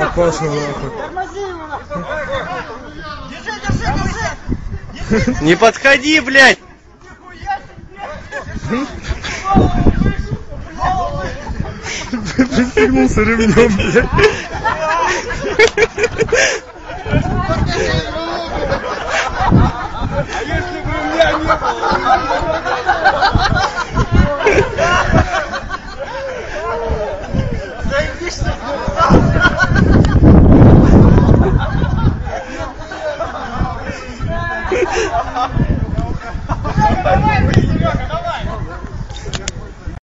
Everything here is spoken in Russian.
Опасно, нахуй. Держи, держи, держи. Не подходи, блядь. Пристегнулся ремнем, блядь. А если бы у меня не 哈哈哈哈哈哈。